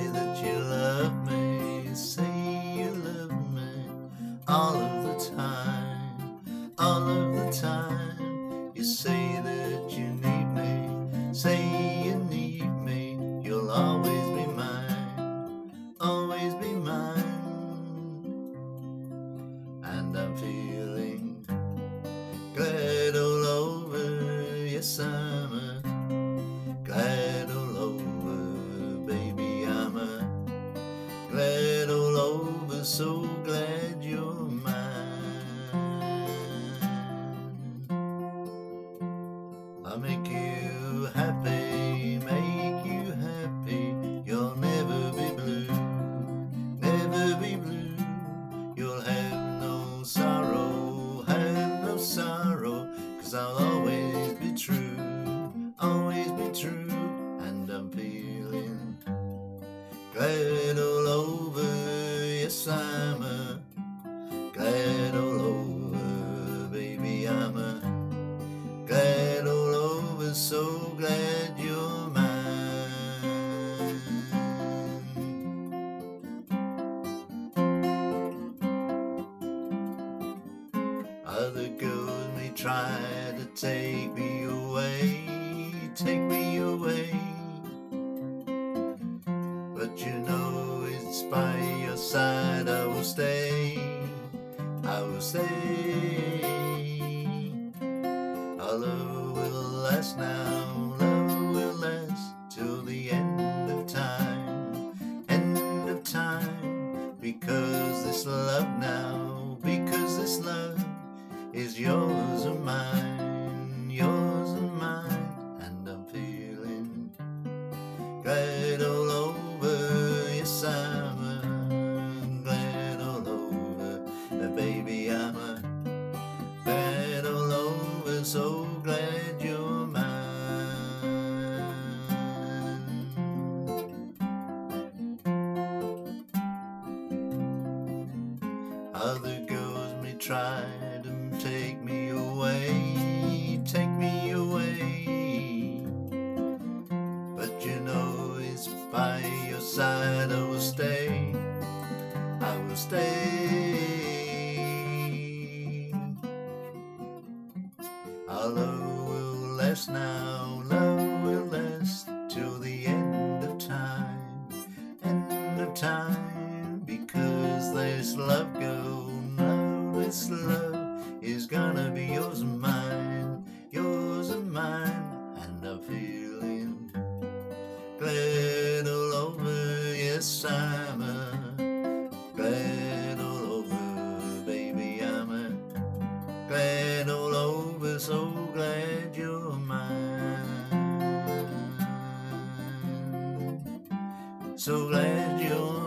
say that you love me. Say I'll always be true, always be true, and I'm feeling glad all over, yes I'm a glad all over, baby I'm a glad all over, so glad you're mine. Other girls try to take me away, take me away. But you know it's by your side I will stay, I will stay. Our love will last now, love will last till the end of time, end of time. Because this love now, because this love is yours glad all over. Yes, I'm glad all over, Uh, baby. I'm a glad all over, so glad you're mine. Other girls may try to take me away, last now, love will last till the end of time, end of time. Because this love go, no, this love So glad you're